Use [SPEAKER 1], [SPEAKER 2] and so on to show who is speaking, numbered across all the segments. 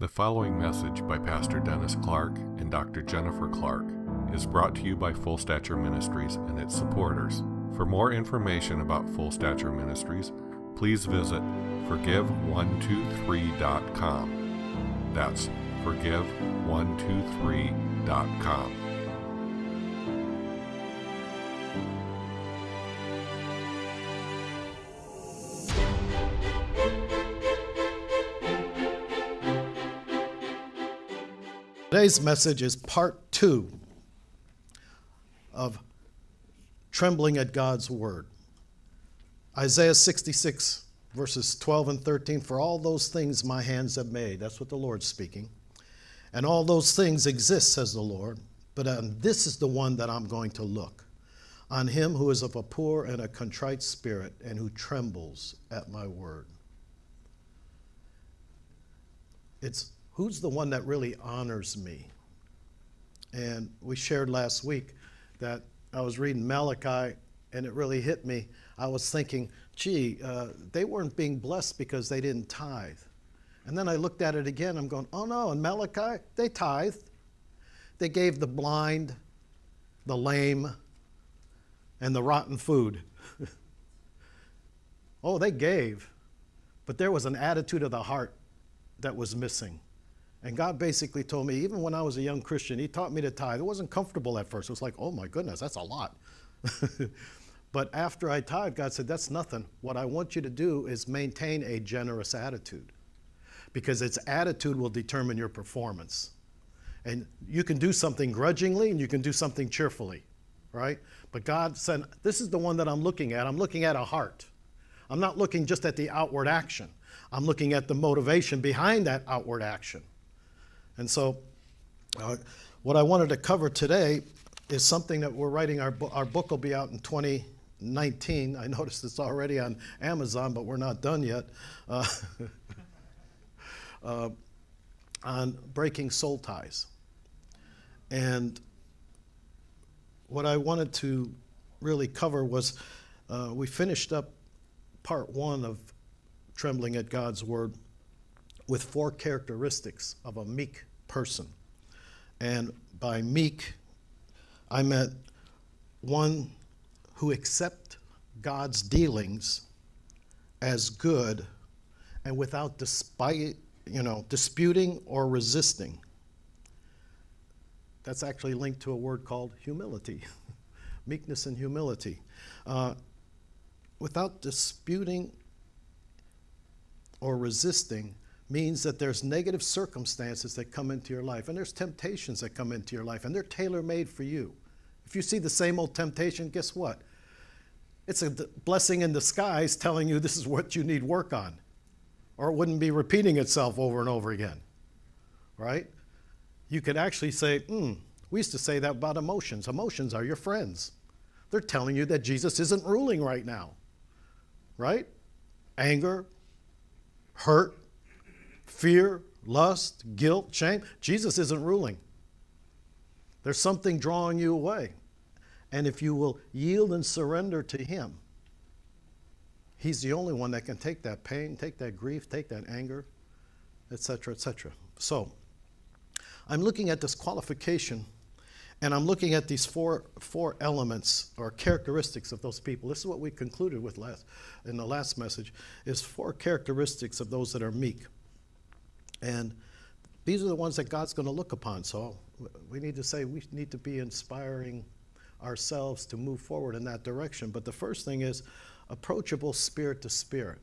[SPEAKER 1] The following message by Pastor Dennis Clark and Dr. Jennifer Clark is brought to you by Full Stature Ministries and its supporters. For more information about Full Stature Ministries, please visit forgive123.com. That's forgive123.com.
[SPEAKER 2] Today's message is part two of trembling at God's word. Isaiah 66, verses 12 and 13 For all those things my hands have made, that's what the Lord's speaking. And all those things exist, says the Lord, but on this is the one that I'm going to look on him who is of a poor and a contrite spirit and who trembles at my word. It's who's the one that really honors me? And we shared last week that I was reading Malachi and it really hit me. I was thinking, gee, uh, they weren't being blessed because they didn't tithe. And then I looked at it again. I'm going, oh no, in Malachi, they tithed. They gave the blind, the lame, and the rotten food. oh, they gave. But there was an attitude of the heart that was missing. And God basically told me, even when I was a young Christian, He taught me to tithe. It wasn't comfortable at first. It was like, oh my goodness, that's a lot. but after I tithe, God said, that's nothing. What I want you to do is maintain a generous attitude because its attitude will determine your performance. And you can do something grudgingly and you can do something cheerfully, right? But God said, this is the one that I'm looking at. I'm looking at a heart. I'm not looking just at the outward action. I'm looking at the motivation behind that outward action. And so, uh, what I wanted to cover today is something that we're writing. Our, our book will be out in 2019. I noticed it's already on Amazon, but we're not done yet. Uh, uh, on breaking soul ties. And what I wanted to really cover was uh, we finished up part one of Trembling at God's Word with four characteristics of a meek person. And by meek, I meant one who accept God's dealings as good and without despite, you know, disputing or resisting. That's actually linked to a word called humility, meekness and humility. Uh, without disputing or resisting, means that there's negative circumstances that come into your life and there's temptations that come into your life and they're tailor made for you. If you see the same old temptation, guess what? It's a blessing in disguise telling you this is what you need work on, or it wouldn't be repeating itself over and over again, right? You could actually say, hmm, we used to say that about emotions. Emotions are your friends. They're telling you that Jesus isn't ruling right now, right? Anger, hurt, fear, lust, guilt, shame. Jesus isn't ruling. There's something drawing you away. And if you will yield and surrender to Him, He's the only one that can take that pain, take that grief, take that anger, etc., etc. So, I'm looking at this qualification and I'm looking at these four, four elements or characteristics of those people. This is what we concluded with last, in the last message, is four characteristics of those that are meek. And these are the ones that God's going to look upon. So we need to say we need to be inspiring ourselves to move forward in that direction. But the first thing is approachable spirit to spirit.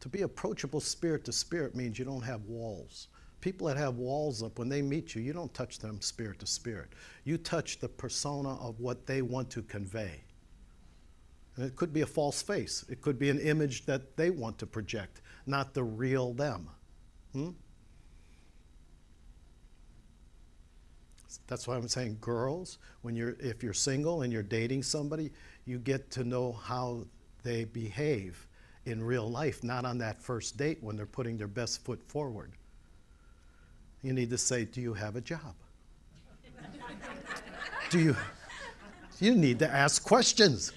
[SPEAKER 2] To be approachable spirit to spirit means you don't have walls. People that have walls up, when they meet you, you don't touch them spirit to spirit. You touch the persona of what they want to convey. And it could be a false face, it could be an image that they want to project, not the real them. Hmm? That's why I'm saying, girls, when you're if you're single and you're dating somebody, you get to know how they behave in real life, not on that first date when they're putting their best foot forward. You need to say, Do you have a job? Do you you need to ask questions.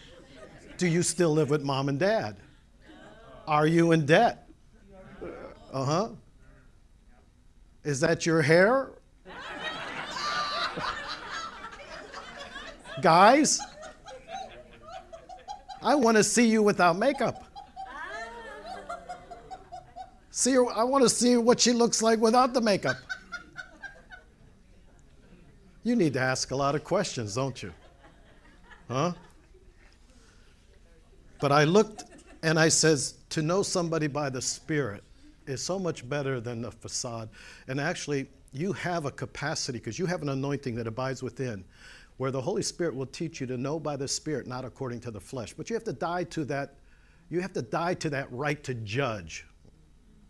[SPEAKER 2] Do you still live with mom and dad? Are you in debt? Uh-huh. Is that your hair? Guys, I want to see you without makeup. See her, I want to see what she looks like without the makeup. You need to ask a lot of questions, don't you? Huh? But I looked and I says, to know somebody by the Spirit is so much better than the facade. And actually, you have a capacity because you have an anointing that abides within where the Holy Spirit will teach you to know by the Spirit, not according to the flesh. But you have to die to that, you have to die to that right to judge.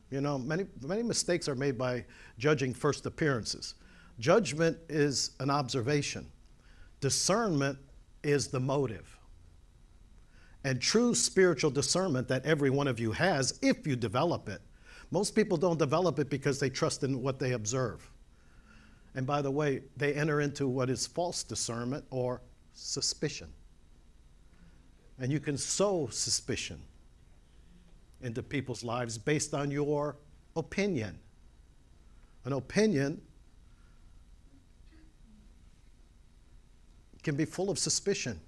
[SPEAKER 2] You know, many, many mistakes are made by judging first appearances. Judgment is an observation, discernment is the motive. And true spiritual discernment that every one of you has, if you develop it. Most people don't develop it because they trust in what they observe. And by the way, they enter into what is false discernment or suspicion. And you can sow suspicion into people's lives based on your opinion. An opinion can be full of suspicion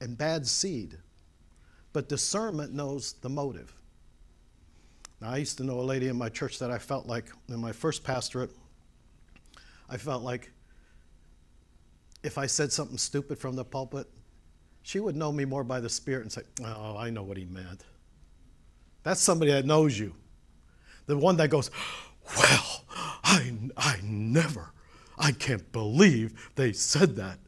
[SPEAKER 2] and bad seed, but discernment knows the motive. Now, I used to know a lady in my church that I felt like in my first pastorate, I felt like if I said something stupid from the pulpit, she would know me more by the Spirit and say, Oh, I know what he meant. That's somebody that knows you. The one that goes, Well, I, I never, I can't believe they said that.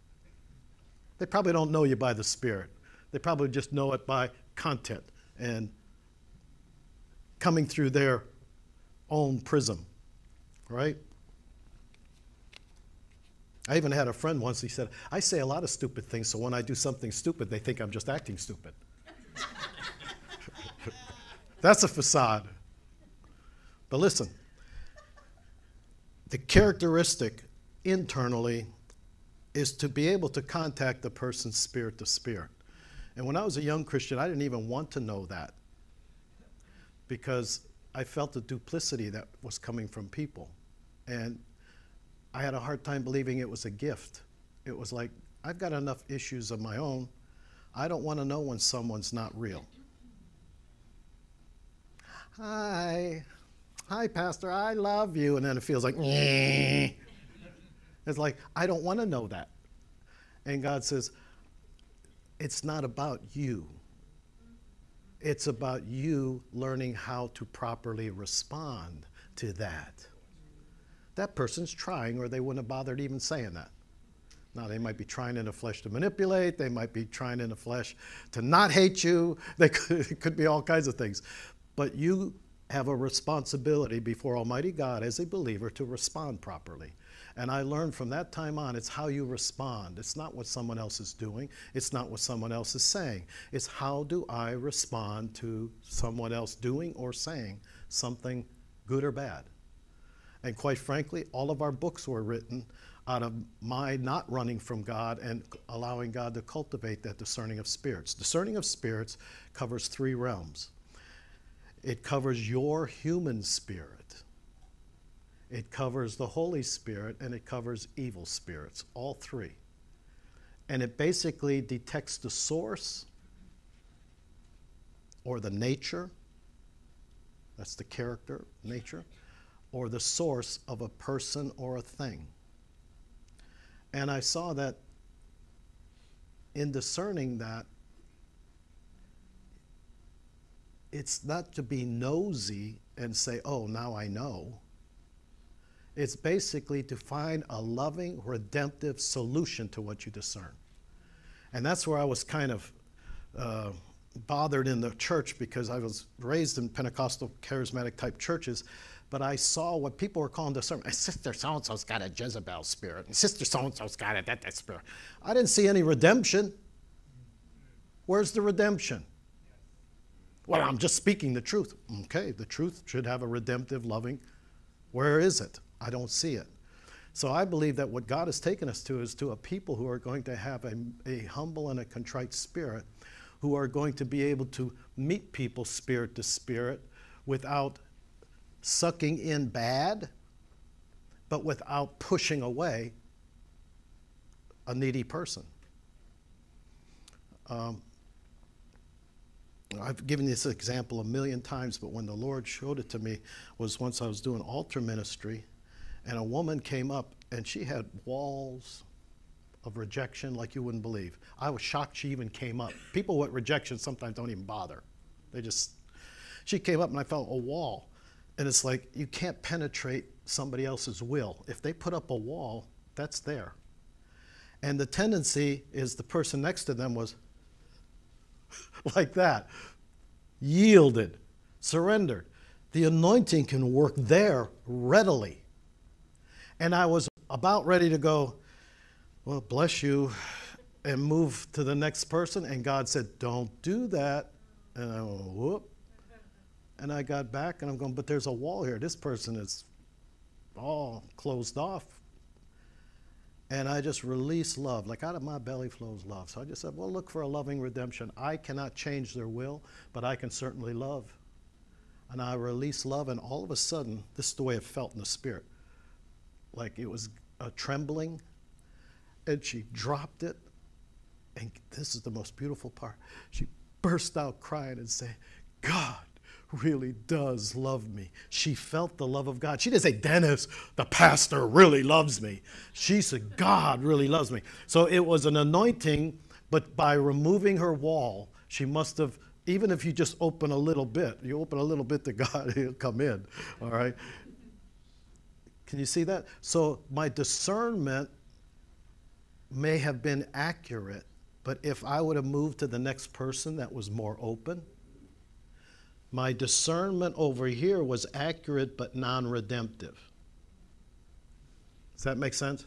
[SPEAKER 2] They probably don't know you by the Spirit. They probably just know it by content and coming through their own prism, right? I even had a friend once, he said, I say a lot of stupid things, so when I do something stupid, they think I'm just acting stupid. That's a facade. But listen, the characteristic internally is to be able to contact the person's spirit to spirit. And when I was a young Christian, I didn't even want to know that because I felt the duplicity that was coming from people. And I had a hard time believing it was a gift. It was like, I've got enough issues of my own. I don't want to know when someone's not real. Hi. Hi, Pastor. I love you. And then it feels like, it's like, I don't want to know that. And God says, it's not about you. It's about you learning how to properly respond to that that person's trying, or they wouldn't have bothered even saying that. Now, they might be trying in the flesh to manipulate, they might be trying in the flesh to not hate you, they could, it could be all kinds of things. But you have a responsibility before Almighty God as a believer to respond properly. And I learned from that time on, it's how you respond. It's not what someone else is doing, it's not what someone else is saying. It's how do I respond to someone else doing or saying something good or bad. And quite frankly, all of our books were written out of my not running from God and allowing God to cultivate that discerning of spirits. Discerning of spirits covers three realms it covers your human spirit, it covers the Holy Spirit, and it covers evil spirits, all three. And it basically detects the source or the nature, that's the character, nature or the source of a person or a thing. And I saw that in discerning that, it's not to be nosy and say, oh, now I know. It's basically to find a loving, redemptive solution to what you discern. And that's where I was kind of uh, bothered in the church because I was raised in Pentecostal charismatic type churches but I saw what people were calling discernment. Sister so and so's got a Jezebel spirit, and Sister so and so's got a that, that spirit. I didn't see any redemption. Where's the redemption? Well, I'm just speaking the truth. Okay, the truth should have a redemptive, loving. Where is it? I don't see it. So I believe that what God has taken us to is to a people who are going to have a, a humble and a contrite spirit, who are going to be able to meet people spirit to spirit without sucking in bad but without pushing away a needy person. Um, I've given this example a million times, but when the Lord showed it to me was once I was doing altar ministry, and a woman came up and she had walls of rejection like you wouldn't believe. I was shocked she even came up. People with rejection sometimes don't even bother. They just, she came up and I felt a wall. And it's like you can't penetrate somebody else's will. If they put up a wall, that's there. And the tendency is the person next to them was like that, yielded, surrendered. The anointing can work there readily. And I was about ready to go, well, bless you, and move to the next person. And God said, don't do that. And I went, whoop. And I got back and I'm going, but there's a wall here. This person is all closed off. And I just release love. Like out of my belly flows love. So I just said, well, look for a loving redemption. I cannot change their will, but I can certainly love. And I release love, and all of a sudden, this is the way it felt in the spirit. Like it was a trembling, and she dropped it. And this is the most beautiful part. She burst out crying and said, God really does love me. She felt the love of God. She didn't say, Dennis, the pastor really loves me. She said, God really loves me. So it was an anointing, but by removing her wall, she must have, even if you just open a little bit, you open a little bit to God, he'll come in. All right? Can you see that? So my discernment may have been accurate, but if I would have moved to the next person that was more open, my discernment over here was accurate but non redemptive. Does that make sense?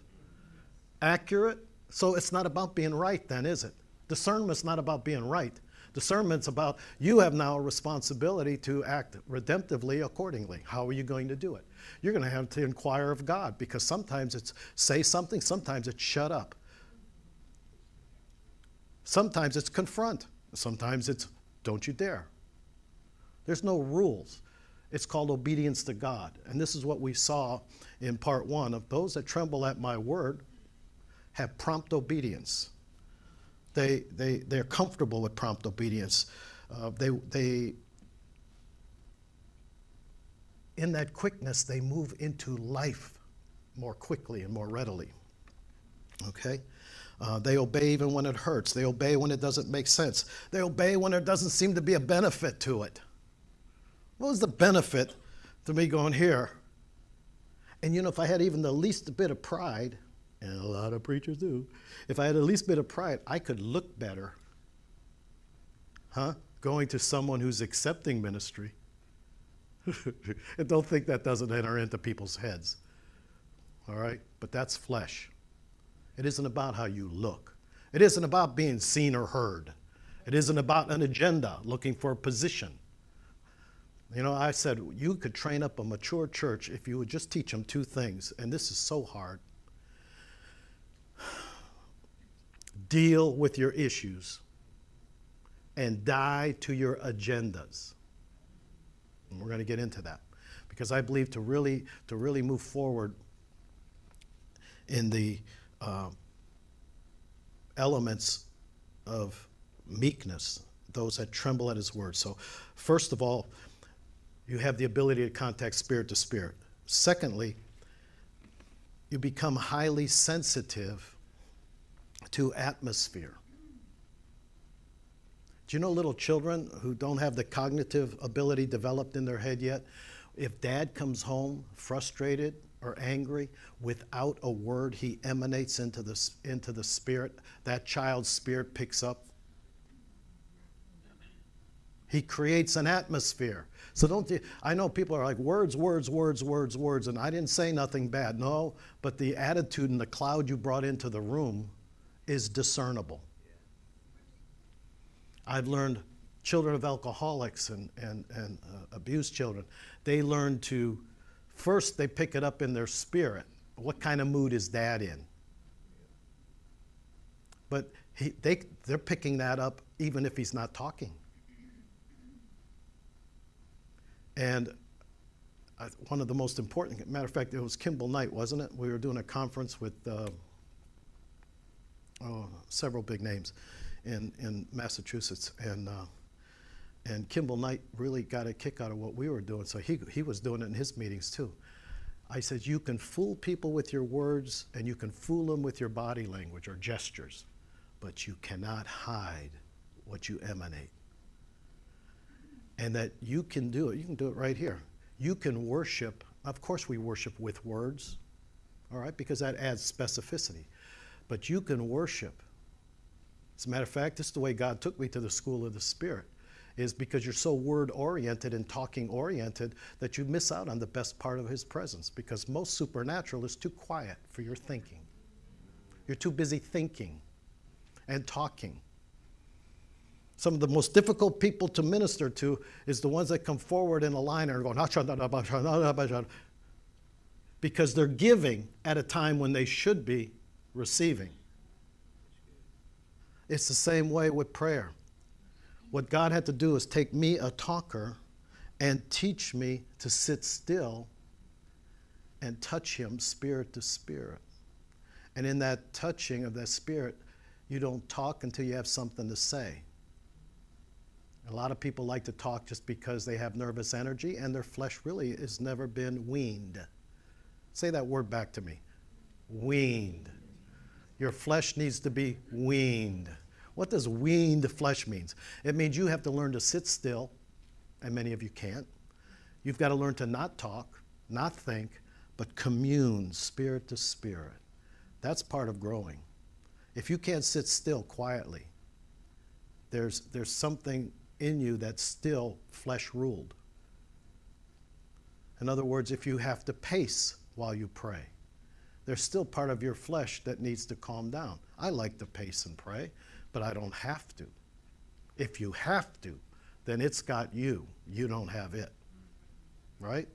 [SPEAKER 2] Accurate? So it's not about being right, then, is it? Discernment's not about being right. Discernment's about you have now a responsibility to act redemptively accordingly. How are you going to do it? You're going to have to inquire of God because sometimes it's say something, sometimes it's shut up. Sometimes it's confront, sometimes it's don't you dare. There's no rules. It's called obedience to God. And this is what we saw in part one of those that tremble at my word have prompt obedience. They, they, they're comfortable with prompt obedience. Uh, they, they, in that quickness, they move into life more quickly and more readily. Okay? Uh, they obey even when it hurts. They obey when it doesn't make sense. They obey when there doesn't seem to be a benefit to it. What was the benefit to me going here? And you know, if I had even the least bit of pride, and a lot of preachers do, if I had the least bit of pride, I could look better. Huh? Going to someone who's accepting ministry. and don't think that doesn't enter into people's heads. All right? But that's flesh. It isn't about how you look. It isn't about being seen or heard. It isn't about an agenda, looking for a position. You know, I said you could train up a mature church if you would just teach them two things, and this is so hard. Deal with your issues and die to your agendas. And we're going to get into that because I believe to really to really move forward in the uh, elements of meekness, those that tremble at His word. So, first of all you have the ability to contact spirit to spirit. Secondly, you become highly sensitive to atmosphere. Do you know little children who don't have the cognitive ability developed in their head yet? If dad comes home frustrated or angry, without a word, he emanates into the, into the spirit. That child's spirit picks up. He creates an atmosphere. So don't, you, I know people are like, words, words, words, words, words, and I didn't say nothing bad. No, but the attitude and the cloud you brought into the room is discernible. I've learned children of alcoholics and, and, and uh, abused children, they learn to, first they pick it up in their spirit. What kind of mood is dad in? But he, they, they're picking that up even if he's not talking. And I, one of the most important, matter of fact, it was Kimball Knight, wasn't it? We were doing a conference with uh, oh, several big names in, in Massachusetts. And, uh, and Kimball Knight really got a kick out of what we were doing, so he, he was doing it in his meetings too. I said, You can fool people with your words and you can fool them with your body language or gestures, but you cannot hide what you emanate. And that you can do it. You can do it right here. You can worship. Of course, we worship with words, all right, because that adds specificity. But you can worship. As a matter of fact, this is the way God took me to the school of the Spirit is because you're so word oriented and talking oriented that you miss out on the best part of his presence because most supernatural is too quiet for your thinking. You're too busy thinking and talking. Some of the most difficult people to minister to is the ones that come forward in a line and are going, because they're giving at a time when they should be receiving. It's the same way with prayer. What God had to do is take me, a talker, and teach me to sit still and touch Him spirit to spirit. And in that touching of that spirit, you don't talk until you have something to say. A lot of people like to talk just because they have nervous energy and their flesh really has never been weaned. Say that word back to me weaned. Your flesh needs to be weaned. What does weaned flesh means? It means you have to learn to sit still, and many of you can't. You've got to learn to not talk, not think, but commune spirit to spirit. That's part of growing. If you can't sit still quietly, there's, there's something in you that's still flesh ruled. In other words, if you have to pace while you pray, there's still part of your flesh that needs to calm down. I like to pace and pray but I don't have to. If you have to, then it's got you. You don't have it. Right?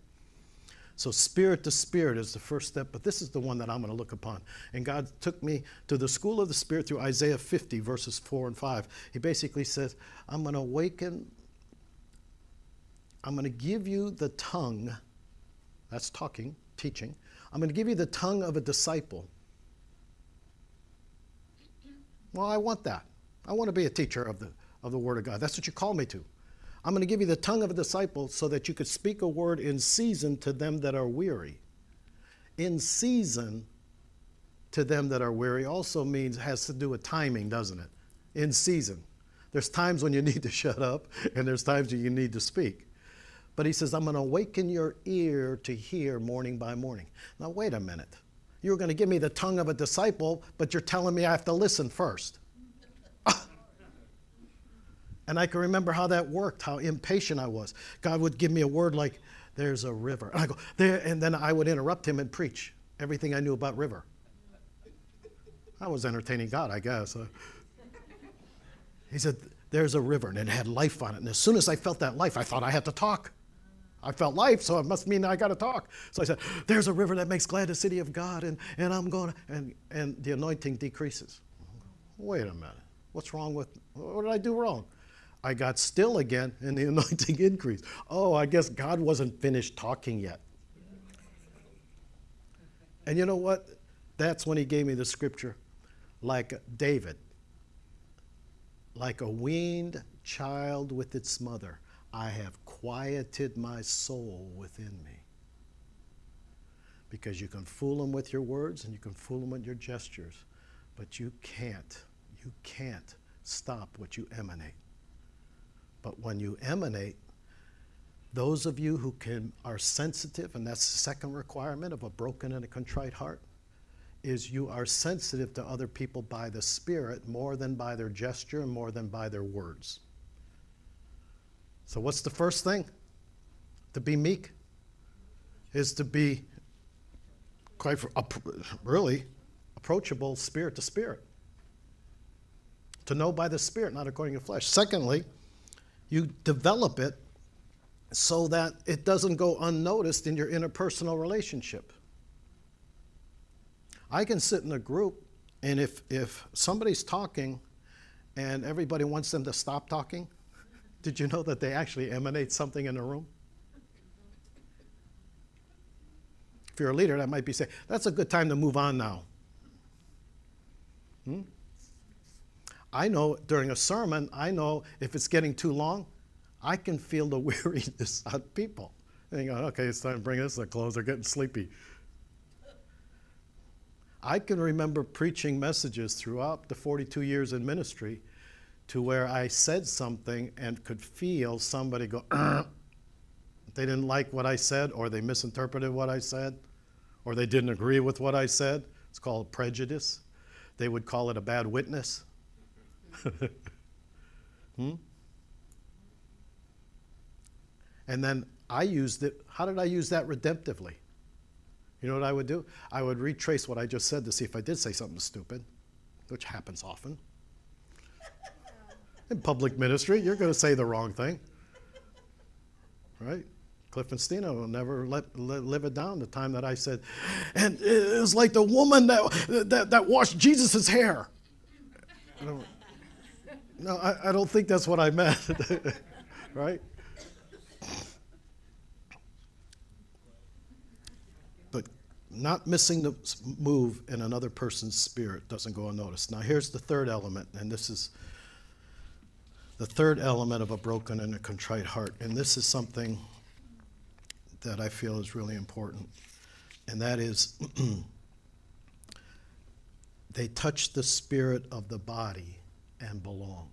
[SPEAKER 2] So, spirit to spirit is the first step, but this is the one that I'm going to look upon. And God took me to the school of the Spirit through Isaiah 50, verses 4 and 5. He basically says, I'm going to awaken, I'm going to give you the tongue, that's talking, teaching. I'm going to give you the tongue of a disciple. Well, I want that. I want to be a teacher of the, of the Word of God. That's what you call me to. I'm going to give you the tongue of a disciple so that you could speak a word in season to them that are weary. In season to them that are weary also means has to do with timing, doesn't it? In season. There's times when you need to shut up, and there's times when you need to speak. But he says, I'm going to awaken your ear to hear morning by morning. Now, wait a minute. You were going to give me the tongue of a disciple, but you're telling me I have to listen first. And I can remember how that worked, how impatient I was. God would give me a word like, there's a river. And I go, there, and then I would interrupt him and preach everything I knew about river. I was entertaining God, I guess. He said, there's a river, and it had life on it. And as soon as I felt that life, I thought I had to talk. I felt life, so it must mean I got to talk. So I said, There's a river that makes glad the city of God, and, and I'm going to, and, and the anointing decreases. Wait a minute. What's wrong with, what did I do wrong? I got still again and the anointing increased. Oh, I guess God wasn't finished talking yet. And you know what? That's when he gave me the scripture like David, like a weaned child with its mother, I have quieted my soul within me. Because you can fool them with your words and you can fool them with your gestures, but you can't, you can't stop what you emanate. But when you emanate, those of you who can are sensitive, and that's the second requirement of a broken and a contrite heart, is you are sensitive to other people by the Spirit more than by their gesture and more than by their words. So, what's the first thing? To be meek is to be quite really approachable spirit to spirit. To know by the Spirit, not according to flesh. Secondly, you develop it so that it doesn't go unnoticed in your interpersonal relationship. I can sit in a group, and if, if somebody's talking and everybody wants them to stop talking, did you know that they actually emanate something in the room? if you're a leader, that might be saying, that's a good time to move on now. Hmm? I know during a sermon, I know if it's getting too long, I can feel the weariness on people. And you go, okay, it's time to bring this to a close. They're getting sleepy. I can remember preaching messages throughout the 42 years in ministry to where I said something and could feel somebody go, they didn't like what I said, or they misinterpreted what I said, or they didn't agree with what I said. It's called prejudice. They would call it a bad witness. hmm? And then I used it. How did I use that redemptively? You know what I would do? I would retrace what I just said to see if I did say something stupid, which happens often. In public ministry, you're going to say the wrong thing. Right? Cliff and Stina will never let, let, live it down the time that I said, and it was like the woman that, that, that washed Jesus' hair. No, I, I don't think that's what I meant. right? But not missing the move in another person's spirit doesn't go unnoticed. Now, here's the third element, and this is the third element of a broken and a contrite heart. And this is something that I feel is really important, and that is they touch the spirit of the body and belong.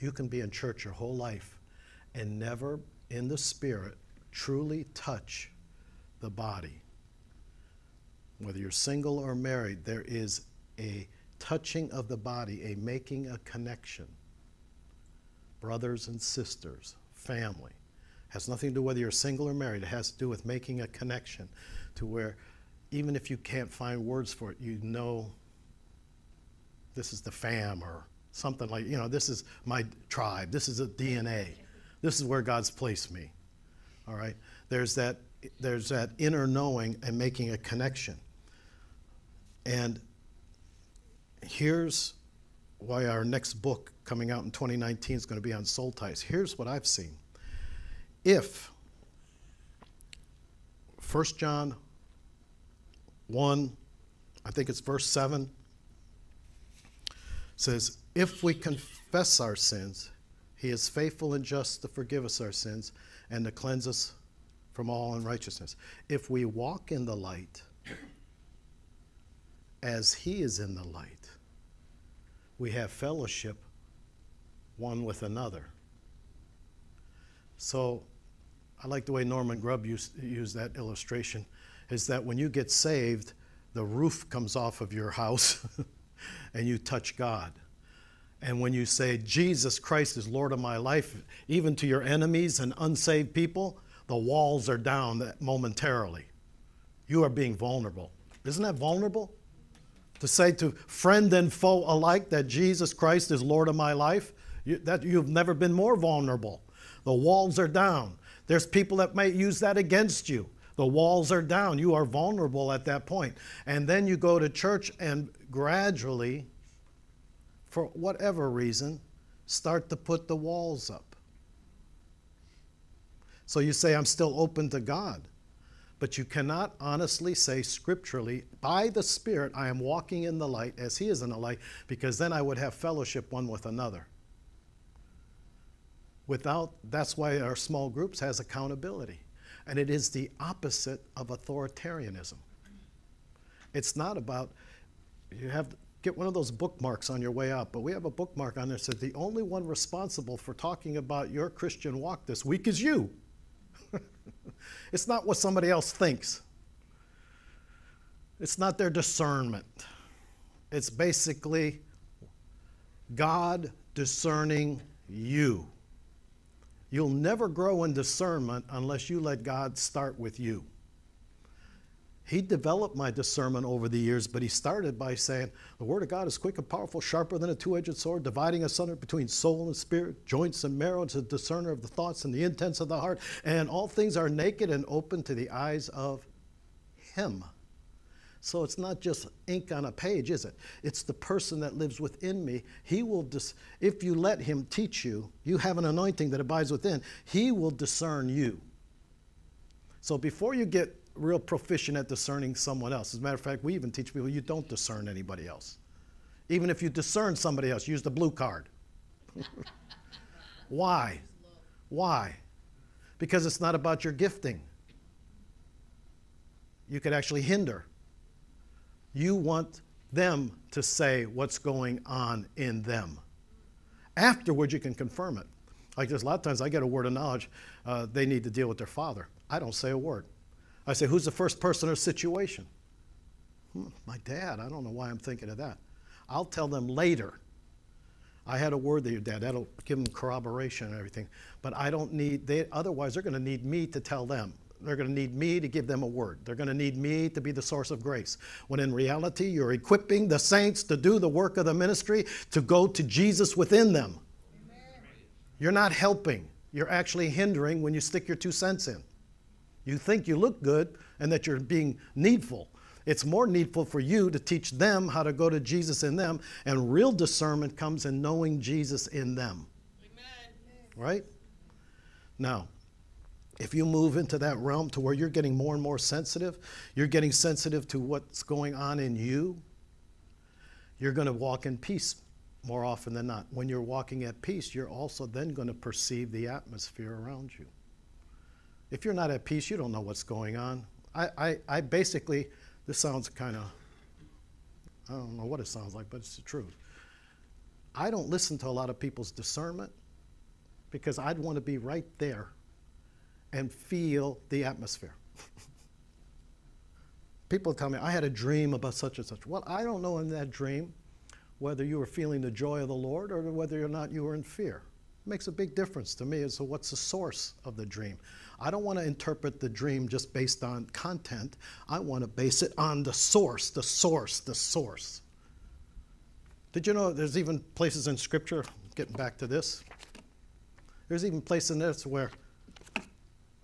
[SPEAKER 2] You can be in church your whole life and never, in the spirit, truly touch the body. Whether you're single or married, there is a touching of the body, a making a connection. Brothers and sisters, family. Has nothing to do whether you're single or married. It has to do with making a connection to where even if you can't find words for it, you know this is the fam or something like, you know, this is my tribe, this is a DNA, this is where God's placed me. All right? There's that, there's that inner knowing and making a connection. And here's why our next book coming out in 2019 is going to be on soul ties. Here's what I've seen. If 1 John 1, I think it's verse 7, says, if we confess our sins, he is faithful and just to forgive us our sins and to cleanse us from all unrighteousness. If we walk in the light as he is in the light, we have fellowship one with another. So I like the way Norman Grubb used, used that illustration is that when you get saved, the roof comes off of your house and you touch God. And when you say, Jesus Christ is Lord of my life, even to your enemies and unsaved people, the walls are down momentarily. You are being vulnerable. Isn't that vulnerable? To say to friend and foe alike that Jesus Christ is Lord of my life, you, that you've never been more vulnerable. The walls are down. There's people that might use that against you. The walls are down. You are vulnerable at that point. And then you go to church and gradually for whatever reason, start to put the walls up. So you say, I'm still open to God. But you cannot honestly say scripturally, by the Spirit, I am walking in the light as He is in the light, because then I would have fellowship one with another. Without, that's why our small groups has accountability. And it is the opposite of authoritarianism. It's not about, you have get one of those bookmarks on your way out. But we have a bookmark on there that says the only one responsible for talking about your Christian walk this week is you. it's not what somebody else thinks, it's not their discernment. It's basically God discerning you. You'll never grow in discernment unless you let God start with you. He developed my discernment over the years, but he started by saying, The Word of God is quick and powerful, sharper than a two edged sword, dividing asunder between soul and spirit, joints and marrow. It's a discerner of the thoughts and the intents of the heart. And all things are naked and open to the eyes of Him. So it's not just ink on a page, is it? It's the person that lives within me. He will, dis- if you let Him teach you, you have an anointing that abides within, He will discern you. So before you get real proficient at discerning someone else. As a matter of fact, we even teach people you don't discern anybody else. Even if you discern somebody else, use the blue card. Why? Why? Because it's not about your gifting. You could actually hinder. You want them to say what's going on in them. Afterwards, you can confirm it. Like there's a lot of times I get a word of knowledge, uh, they need to deal with their father. I don't say a word. I say, who's the first person or situation? Hmm, my dad. I don't know why I'm thinking of that. I'll tell them later. I had a word that your dad. That'll give them corroboration and everything. But I don't need. They otherwise they're going to need me to tell them. They're going to need me to give them a word. They're going to need me to be the source of grace. When in reality, you're equipping the saints to do the work of the ministry to go to Jesus within them. Amen. You're not helping. You're actually hindering when you stick your two cents in. You think you look good and that you're being needful. It's more needful for you to teach them how to go to Jesus in them, and real discernment comes in knowing Jesus in them. Amen. Right? Now, if you move into that realm to where you're getting more and more sensitive, you're getting sensitive to what's going on in you, you're going to walk in peace more often than not. When you're walking at peace, you're also then going to perceive the atmosphere around you. If you're not at peace, you don't know what's going on. I, I, I basically this sounds kind of, I don't know what it sounds like, but it's the truth. I don't listen to a lot of people's discernment because I'd want to be right there and feel the atmosphere. People tell me, I had a dream about such and such. Well, I don't know in that dream whether you were feeling the joy of the Lord or whether or not you were in fear. It makes a big difference to me as to what's the source of the dream. I don't want to interpret the dream just based on content. I want to base it on the source, the source, the source. Did you know there's even places in Scripture, getting back to this, there's even places in this where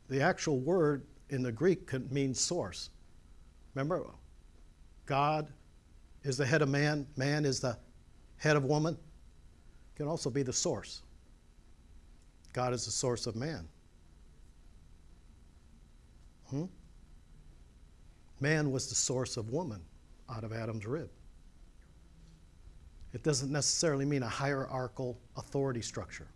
[SPEAKER 2] the actual word in the Greek could mean source. Remember, God is the head of man, man is the head of woman. Can also be the source. God is the source of man. Hmm? Man was the source of woman out of Adam's rib. It doesn't necessarily mean a hierarchical authority structure.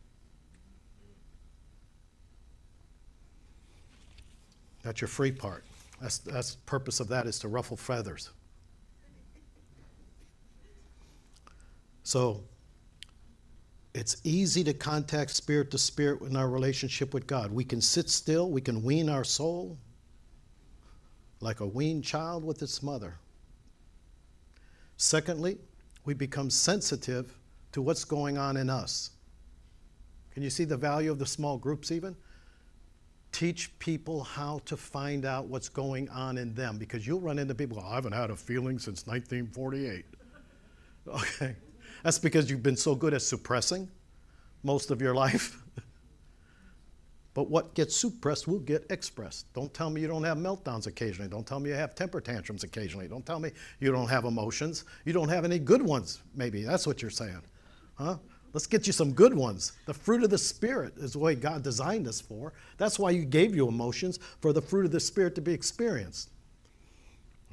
[SPEAKER 2] That's your free part. That's, that's the purpose of that is to ruffle feathers. So it's easy to contact spirit to spirit in our relationship with God. We can sit still, we can wean our soul, like a weaned child with its mother. Secondly, we become sensitive to what's going on in us. Can you see the value of the small groups, even? Teach people how to find out what's going on in them because you'll run into people, I haven't had a feeling since 1948. Okay. That's because you've been so good at suppressing most of your life. But what gets suppressed will get expressed. Don't tell me you don't have meltdowns occasionally. Don't tell me you have temper tantrums occasionally. Don't tell me you don't have emotions. You don't have any good ones, maybe. That's what you're saying. Huh? Let's get you some good ones. The fruit of the Spirit is the way God designed us for. That's why He gave you emotions, for the fruit of the Spirit to be experienced.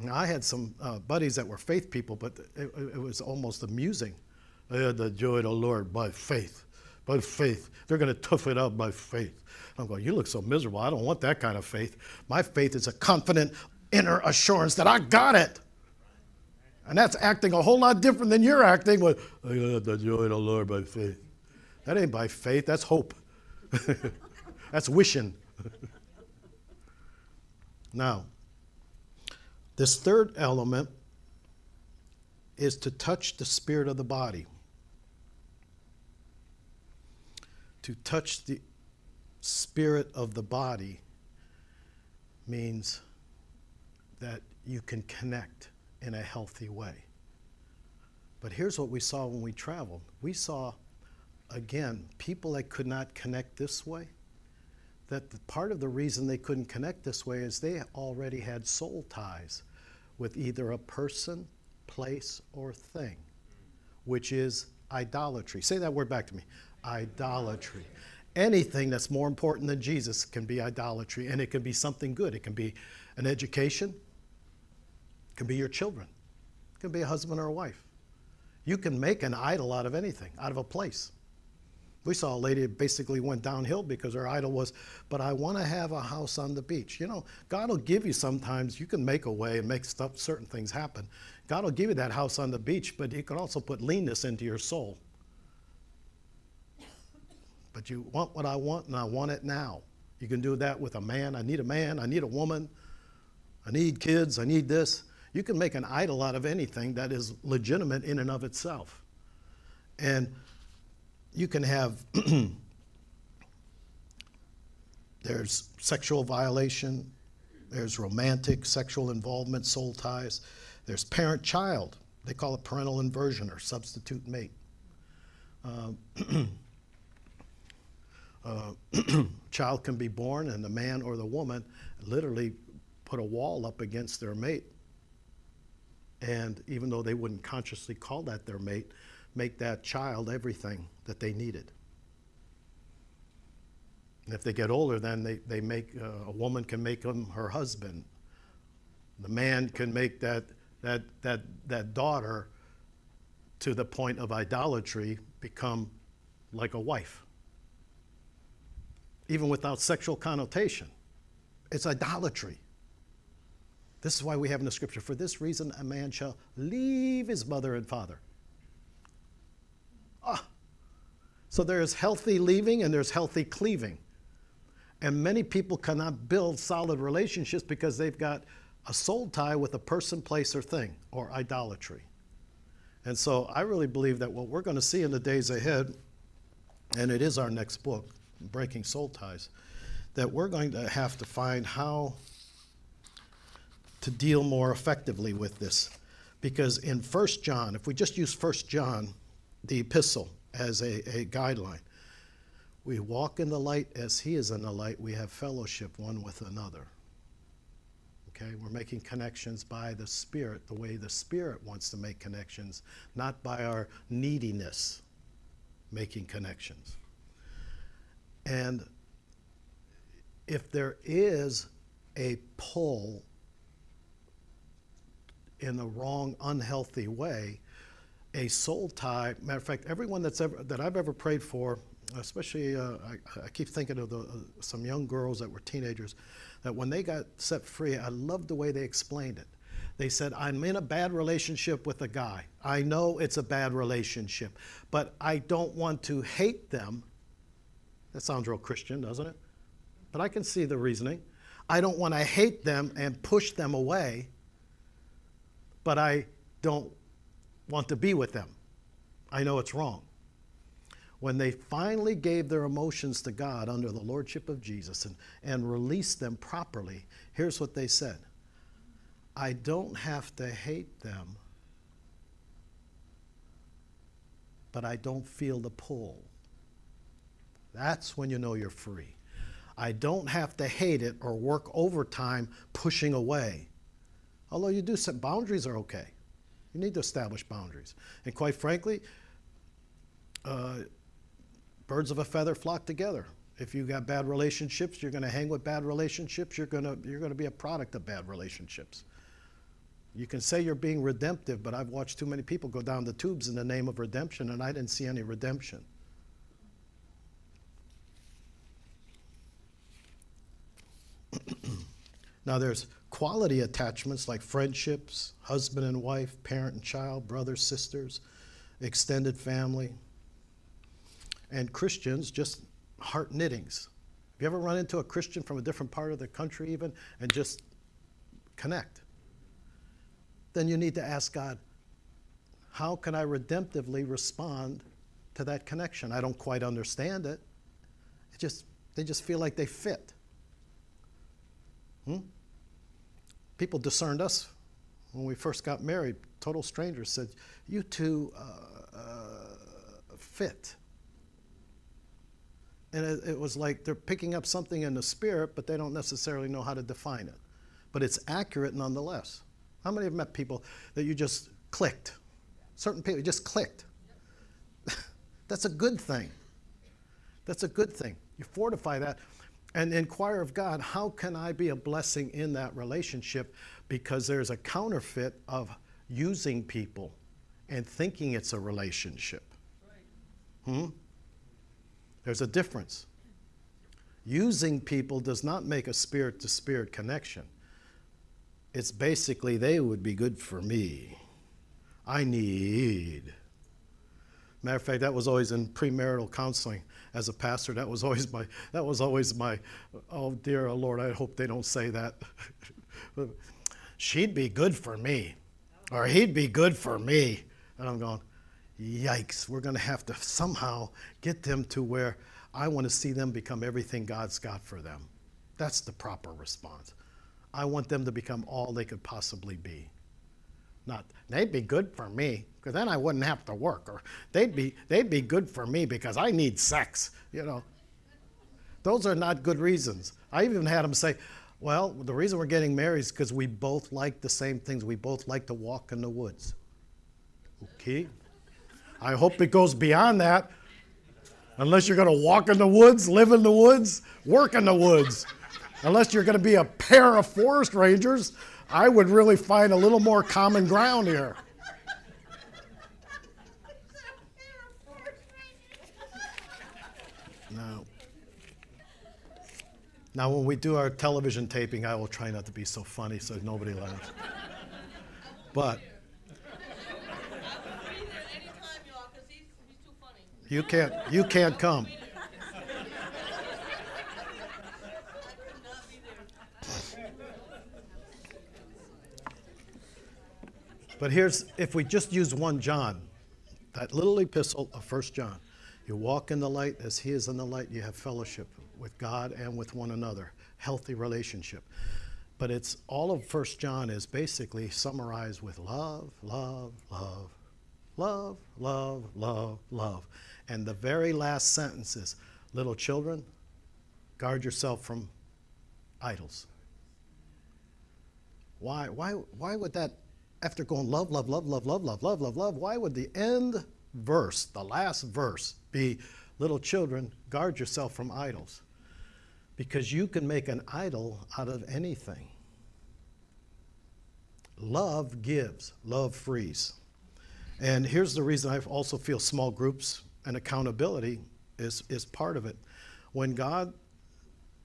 [SPEAKER 2] Now, I had some uh, buddies that were faith people, but it, it was almost amusing. They had the joy of the Lord by faith. By faith. They're going to tough it out by faith. I'm going, you look so miserable. I don't want that kind of faith. My faith is a confident inner assurance that I got it. And that's acting a whole lot different than you're acting with, I got the joy of the Lord by faith. That ain't by faith, that's hope. that's wishing. now, this third element is to touch the spirit of the body. To touch the spirit of the body means that you can connect in a healthy way. But here's what we saw when we traveled we saw, again, people that could not connect this way. That the, part of the reason they couldn't connect this way is they already had soul ties with either a person, place, or thing, which is idolatry. Say that word back to me idolatry anything that's more important than Jesus can be idolatry, and it can be something good. It can be An education it can be your children, it can be a husband or a wife. You can make an idol out of anything, out of a place. We saw a lady basically went downhill because her idol was, but I want to have a house on the beach. You know, God will give you sometimes, you can make a way and make stuff, certain things happen. God will give you that house on the beach, but He can also put leanness into your soul. But you want what I want, and I want it now. You can do that with a man. I need a man. I need a woman. I need kids. I need this. You can make an idol out of anything that is legitimate in and of itself. And you can have there's sexual violation, there's romantic sexual involvement, soul ties, there's parent child. They call it parental inversion or substitute mate. Uh, uh, child can be born, and the man or the woman literally put a wall up against their mate. And even though they wouldn't consciously call that their mate, make that child everything that they needed. And if they get older, then they, they make, uh, a woman can make him her husband. The man can make that, that, that, that daughter to the point of idolatry become like a wife, even without sexual connotation. It's idolatry. This is why we have in the scripture, for this reason a man shall leave his mother and father Ah. So there's healthy leaving and there's healthy cleaving. And many people cannot build solid relationships because they've got a soul tie with a person, place, or thing, or idolatry. And so I really believe that what we're going to see in the days ahead, and it is our next book, Breaking Soul Ties, that we're going to have to find how to deal more effectively with this. Because in 1 John, if we just use 1 John the epistle as a, a guideline. We walk in the light as he is in the light. We have fellowship one with another. Okay, we're making connections by the Spirit, the way the Spirit wants to make connections, not by our neediness making connections. And if there is a pull in the wrong, unhealthy way, a soul tie. Matter of fact, everyone that's ever that I've ever prayed for, especially uh, I, I, keep thinking of the, uh, some young girls that were teenagers, that when they got set free, I loved the way they explained it. They said, I'm in a bad relationship with a guy. I know it's a bad relationship, but I don't want to hate them. That sounds real Christian, doesn't it? But I can see the reasoning. I don't want to hate them and push them away, but I don't want to be with them. I know it's wrong. When they finally gave their emotions to God under the lordship of Jesus and, and released them properly, here's what they said I don't have to hate them, but I don't feel the pull. That's when you know you're free. I don't have to hate it or work overtime pushing away. Although you do set boundaries are okay. You need to establish boundaries. And quite frankly, uh, birds of a feather flock together. If you've got bad relationships, you're going to hang with bad relationships. You're going to you're going to be a product of bad relationships. You can say you're being redemptive, but I've watched too many people go down the tubes in the name of redemption, and I didn't see any redemption. now there's quality attachments like friendships, husband and wife, parent and child, brothers, sisters, extended family, and Christians, just heart knittings. Have you ever run into a Christian from a different part of the country, even, and just connect? Then you need to ask God, how can I redemptively respond to that connection? I don't quite understand it. It just they just feel like they fit. Hmm? people discerned us when we first got married. Total strangers said, You two uh, uh, fit. And it, it, was like they're picking up something in the spirit, but they don't necessarily know how to define it. But it's accurate nonetheless. How many have met people that you just clicked? Certain people just clicked. That's a good thing. That's a good thing. You fortify that. And inquire of God, how can I be a blessing in that relationship? Because there's a counterfeit of using people and thinking it's a relationship. Hmm? There's a difference. Using people does not make a spirit to spirit connection. It's basically, they would be good for me. I need. Matter of fact, that was always in premarital counseling as a pastor. That was always my, that was always my, oh dear oh Lord, I hope they don't say that. She'd be good for me, or he'd be good for me. And I'm going, yikes, we're going to have to somehow get them to where I want to see them become everything God's got for them. That's the proper response. I want them to become all they could possibly be. Not, they'd be good for me, because then I wouldn't have to work. Or they'd be, they'd be good for me because I need sex, you know. Those are not good reasons. I even had them say, well, the reason we're getting married is because we both like the same things. We both like to walk in the woods. Okay? I hope it goes beyond that. Unless you're going to walk in the woods, live in the woods, work in the woods. Unless you're going to be a pair of forest rangers, I would really find a little more common ground here. Now, now, when we do our television taping, I will try not to be so funny so nobody laughs. But You can't, you can't come. But here's, if we just use 1 John, that little epistle of 1 John, you walk in the light as he is in the light, you have fellowship with God and with one another, healthy relationship. But it's all of 1 John is basically summarized with love, love, love, love, love, love, love. And the very last sentence is Little children, guard yourself from idols. Why, why, why would that, after going love, love, love, love, love, love, love, love, love, why would the end verse, the last verse, be Little children, guard yourself from idols? Because you can make an idol out of anything. Love gives, love frees. And here's the reason I also feel small groups and accountability is, is part of it. When God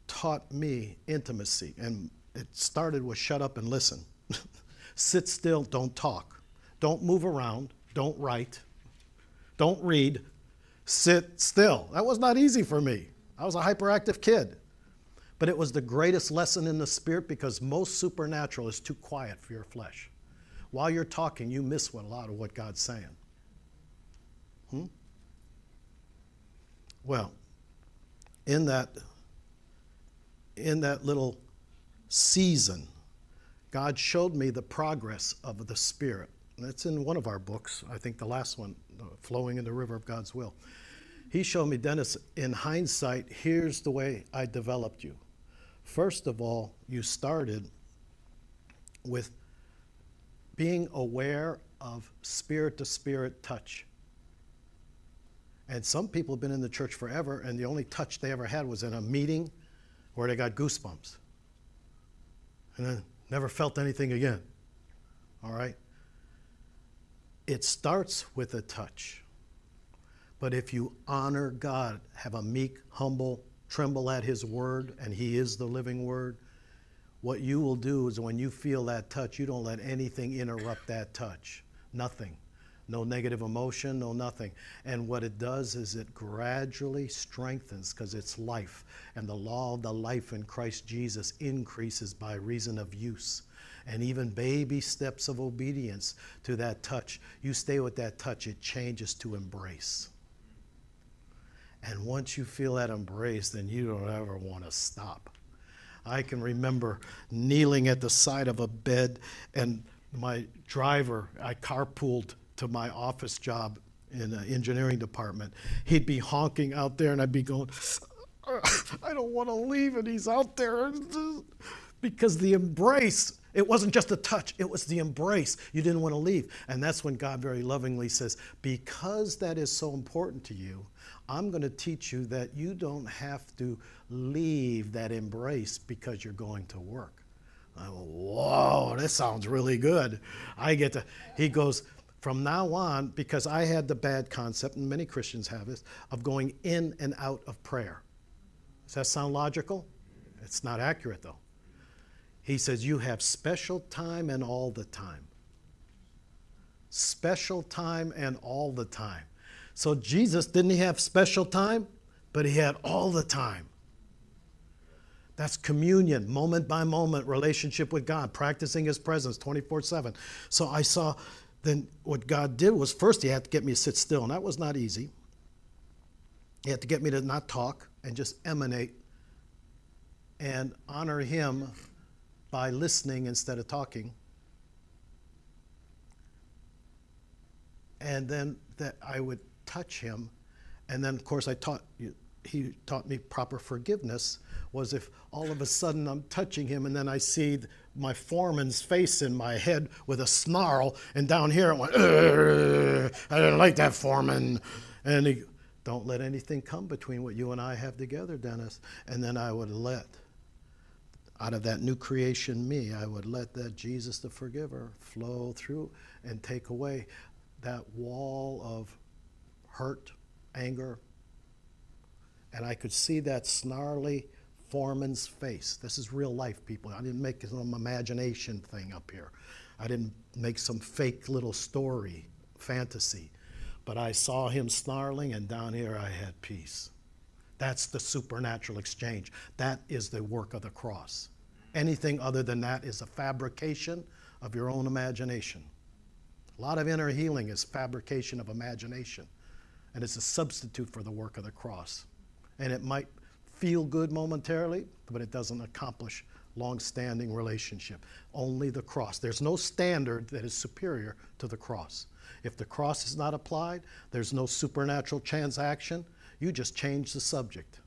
[SPEAKER 2] taught me intimacy, and it started with shut up and listen. Sit still, don't talk. Don't move around, don't write, don't read. Sit still. That was not easy for me. I was a hyperactive kid. But it was the greatest lesson in the spirit because most supernatural is too quiet for your flesh. While you're talking, you miss what, a lot of what God's saying. Hmm? Well, in that, in that little season, God showed me the progress of the Spirit. That's in one of our books, I think the last one, uh, Flowing in the River of God's Will. He showed me, Dennis, in hindsight, here's the way I developed you. First of all, you started with being aware of spirit to spirit touch. And some people have been in the church forever, and the only touch they ever had was in a meeting where they got goosebumps. And then never felt anything again. All right? It starts with a touch. But if you honor God, have a meek, humble, tremble at His word, and He is the living word, what you will do is when you feel that touch, you don't let anything interrupt that touch. Nothing no negative emotion, no nothing. And what it does is it gradually strengthens because it's life. And the law of the life in Christ Jesus increases by reason of use. And even baby steps of obedience to that touch, you stay with that touch, it changes to embrace. And once you feel that embrace, then you don't ever want to stop. I can remember kneeling at the side of a bed, and my driver, I carpooled to my office job in the engineering department, he'd be honking out there, and I'd be going, uh, I don't want to leave, and he's out there. Because the embrace, it wasn't just a touch, it was the embrace. You didn't want to leave. And that's when God very lovingly says, Because that is so important to you, I'm going to teach you that you don't have to leave that embrace because you're going to work. I go, whoa, this sounds really good. I get to, he goes, from now on, because I had the bad concept, and many Christians have this, of going in and out of prayer. Does that sound logical? It's not accurate, though. He says, You have special time and all the time. Special time and all the time. So, Jesus, didn't he have special time? But he had all the time. That's communion, moment by moment relationship with God, practicing his presence 24 7. So I saw then what God did was first he had to get me to sit still, and that was not easy. He had to get me to not talk and just emanate and honor him by listening instead of talking. And then that I would touch him. And then, of course, I taught he taught me proper forgiveness was if all of a sudden I'm touching him and then I see my foreman's face in my head with a snarl, and down here it went, I didn't like that foreman. And he, don't let anything come between what you and I have together, Dennis. And then I would let, out of that new creation me, I would let that Jesus the forgiver flow through and take away that wall of hurt, anger. And I could see that snarly, foreman's face. This is real life, people. I didn't make some imagination thing up here. I didn't make some fake little story, fantasy. But I saw him snarling, and down here I had peace. That's the supernatural exchange. That is the work of the cross. Anything other than that is a fabrication of your own imagination. A lot of inner healing is fabrication of imagination, and it's a substitute for the work of the cross. And it might feel good momentarily, but it doesn't accomplish long-standing relationship. Only the cross. There's no standard that is superior to the cross. If the cross is not applied, there's no supernatural transaction. You just change the subject.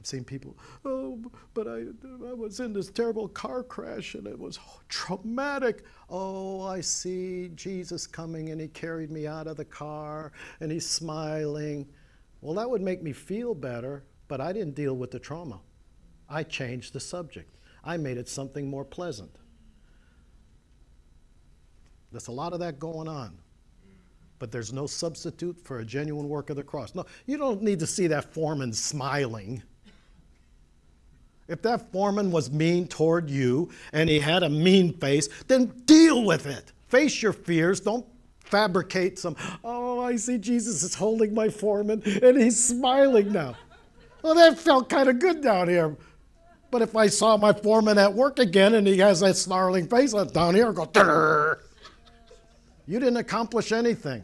[SPEAKER 2] I've seen people, oh, but I, I was in this terrible car crash and it was traumatic. Oh, I see Jesus coming and he carried me out of the car and he's smiling. Well, that would make me feel better, but I didn't deal with the trauma. I changed the subject. I made it something more pleasant. There's a lot of that going on. But there's no substitute for a genuine work of the cross. No, you don't need to see that foreman smiling. If that foreman was mean toward you and he had a mean face, then deal with it. Face your fears. Don't fabricate some, oh, I see Jesus is holding my foreman and he's smiling now. Well, that felt kind of good down here. But if I saw my foreman at work again and he has that snarling face down here, I go, Durr. you didn't accomplish anything.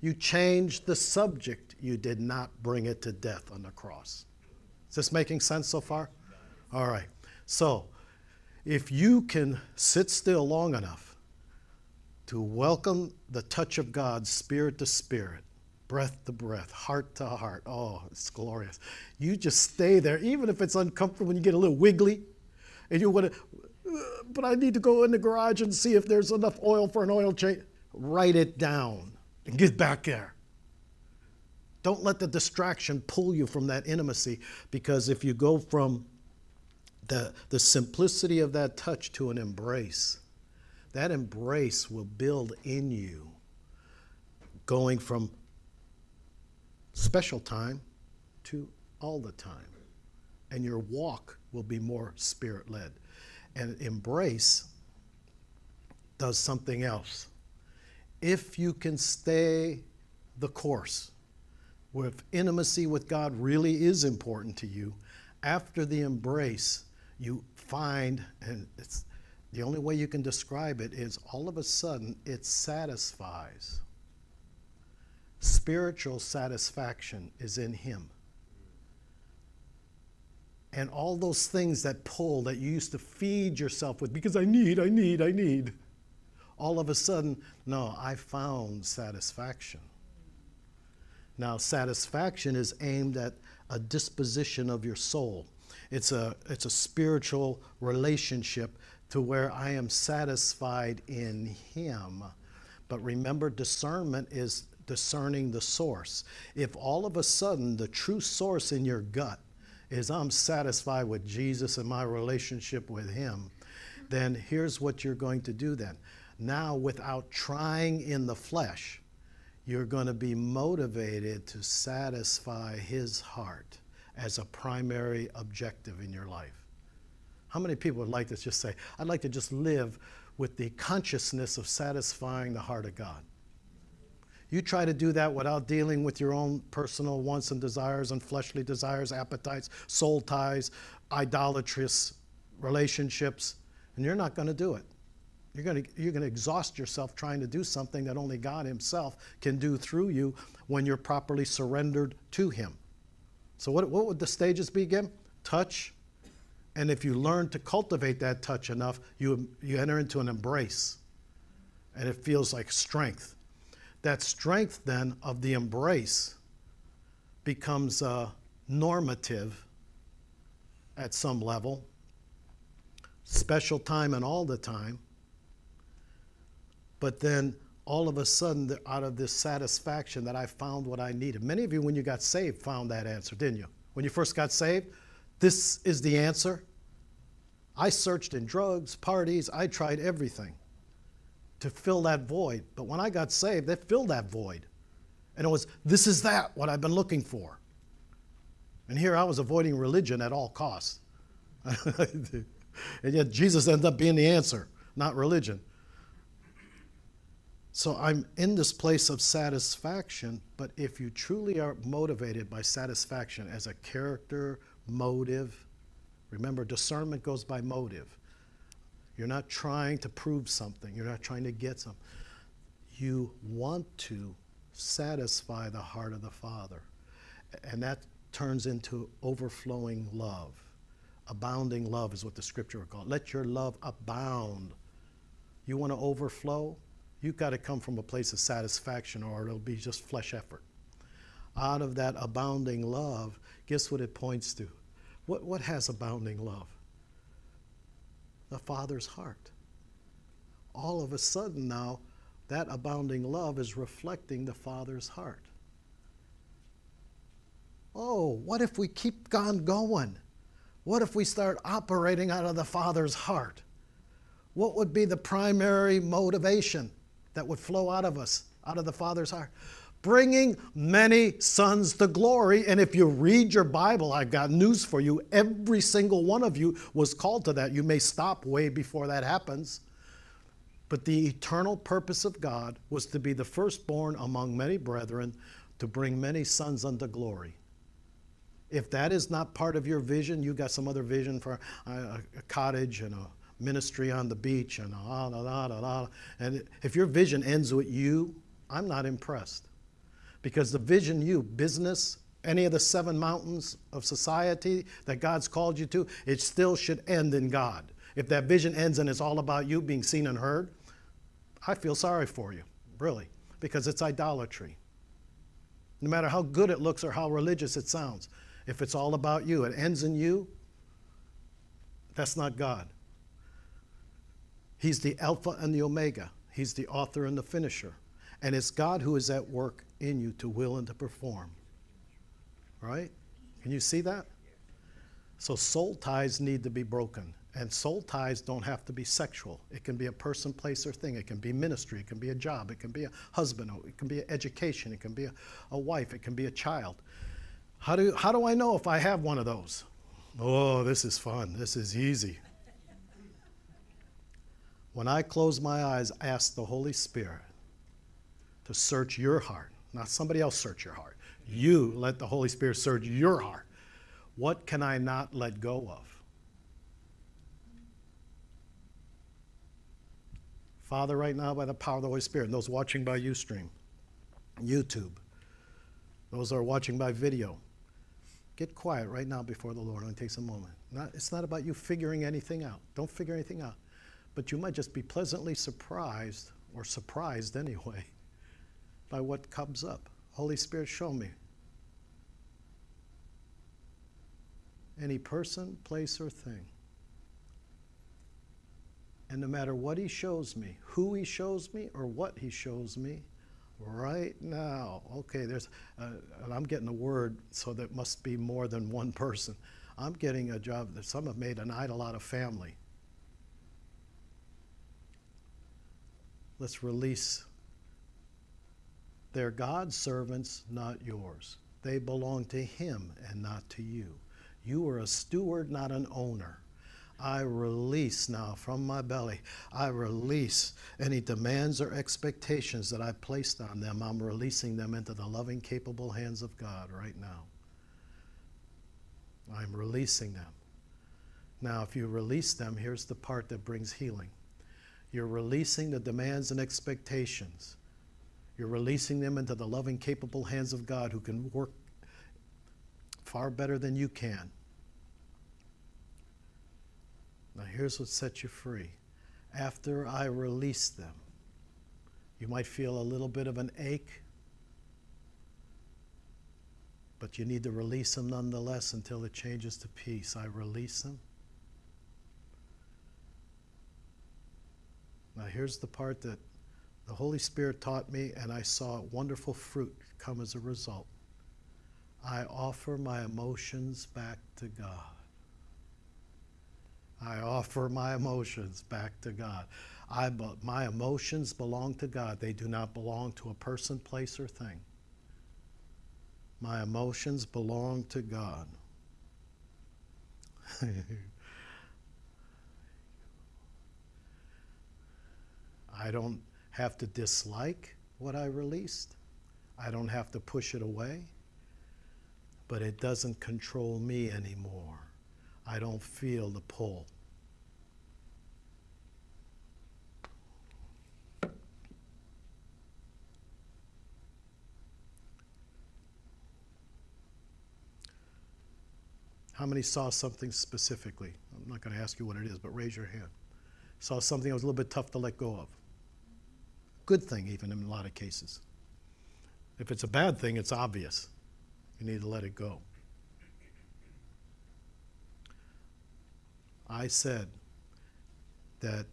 [SPEAKER 2] You changed the subject. You did not bring it to death on the cross. Is this making sense so far? All right. So, if you can sit still long enough to welcome the touch of God, spirit to spirit, breath to breath, heart to heart. Oh, it's glorious. You just stay there, even if it's uncomfortable when you get a little wiggly and you want to, but I need to go in the garage and see if there's enough oil for an oil change. Write it down and get back there. Don't let the distraction pull you from that intimacy because if you go from the, the simplicity of that touch to an embrace, that embrace will build in you, going from special time to all the time. And your walk will be more spirit led. And embrace does something else. If you can stay the course, if intimacy with God really is important to you, after the embrace, you find, and it's the only way you can describe it is all of a sudden it satisfies. Spiritual satisfaction is in Him. And all those things that pull that you used to feed yourself with because I need, I need, I need. All of a sudden, no, I found satisfaction. Now, satisfaction is aimed at a disposition of your soul. It's a, it's a spiritual relationship to where I am satisfied in Him. But remember, discernment is discerning the source. If all of a sudden the true source in your gut is I'm satisfied with Jesus and my relationship with Him, then here's what you're going to do then. Now, without trying in the flesh, you're going to be motivated to satisfy His heart as a primary objective in your life. How many people would like to just say, I'd like to just live with the consciousness of satisfying the heart of God? You try to do that without dealing with your own personal wants and desires and fleshly desires, appetites, soul ties, idolatrous relationships, and you're not going to do it. You're going to, you're to exhaust yourself trying to do something that only God Himself can do through you when you're properly surrendered to Him. So, what, what would the stages be again? Touch. And if you learn to cultivate that touch enough, you, you enter into an embrace. And it feels like strength that strength then of the embrace becomes uh, normative at some level, special time and all the time. But then all of a sudden, out of this satisfaction that I found what I needed. Many of you, when you got saved, found that answer, didn't you? When you first got saved, this is the answer. I searched in drugs, parties, I tried everything to fill that void. But when I got saved, that filled that void. And it was, this is that, what I've been looking for. And here I was avoiding religion at all costs. and yet Jesus ended up being the answer, not religion. So I'm in this place of satisfaction, but if you truly are motivated by satisfaction as a character, motive, remember discernment goes by motive. You're not trying to prove something. You're not trying to get something. You want to satisfy the heart of the Father. And that turns into overflowing love. Abounding love is what the scripture would call. Let your love abound. You want to overflow? You've got to come from a place of satisfaction or it'll be just flesh effort. Out of that abounding love, guess what it points to? What, what has abounding love? the Father's heart. All of a sudden now, that abounding love is reflecting the Father's heart. Oh, what if we keep on going? What if we start operating out of the Father's heart? What would be the primary motivation that would flow out of us, out of the Father's heart? Bringing many sons to glory. And if you read your Bible, I've got news for you. Every single one of you was called to that. You may stop way before that happens. But the eternal purpose of God was to be the firstborn among many brethren, to bring many sons unto glory. If that is not part of your vision, you've got some other vision for a, a cottage and a ministry on the beach and a, da, da, da, da, and if your vision ends with you, I'm not impressed. Because the vision you, business, any of the seven mountains of society that God's called you to, it still should end in God. If that vision ends and it's all about you being seen and heard, I feel sorry for you, really, because it's idolatry. No matter how good it looks or how religious it sounds, if it's all about you, it ends in you, that's not God. He's the Alpha and the Omega, He's the author and the finisher. And it's God who is at work in you to will and to perform. Right? Can you see that? So soul ties need to be broken. And soul ties don't have to be sexual. It can be a person, place, or thing. It can be ministry. It can be a job. It can be a husband. It can be education. It can be a, a wife. It can be a child. How do, how do I know if I have one of those? Oh, this is fun. This is easy. When I close my eyes, ask the Holy Spirit to search your heart not somebody else search your heart. You let the Holy Spirit search your heart. What can I not let go of? Father, right now, by the power of the Holy Spirit, and those watching by Ustream, YouTube, those that are watching by video, get quiet right now before the Lord. Only takes a moment. Not, it's not about you figuring anything out. Don't figure anything out. But you might just be pleasantly surprised, or surprised anyway, by what comes up. Holy Spirit, show me. Any person, place, or thing. And no matter what He shows me, who He shows me, or what He shows me, right now. Okay, there's, uh, and I'm getting a word, so that must be more than one person. I'm getting a job that some have made an idol out of family. Let's release. They're God's servants, not yours. They belong to Him and not to you. You are a steward, not an owner. I release now from my belly. I release any demands or expectations that I placed on them. I'm releasing them into the loving, capable hands of God right now. I'm releasing them. Now, if you release them, here's the part that brings healing. You're releasing the demands and expectations. You're releasing them into the loving, capable hands of God who can work far better than you can. Now, here's what sets you free. After I release them, you might feel a little bit of an ache, but you need to release them nonetheless until it changes to peace. I release them. Now, here's the part that the Holy Spirit taught me, and I saw wonderful fruit come as a result. I offer my emotions back to God. I offer my emotions back to God. I, my emotions belong to God. They do not belong to a person, place, or thing. My emotions belong to God. I don't have to dislike what I released. I don't have to push it away. But it doesn't control me anymore. I don't feel the pull. How many saw something specifically? I'm not going to ask you what it is, but raise your hand. Saw something that was a little bit tough to let go of. Good thing, even in a lot of cases. If it's a bad thing, it's obvious. You need to let it go. I said that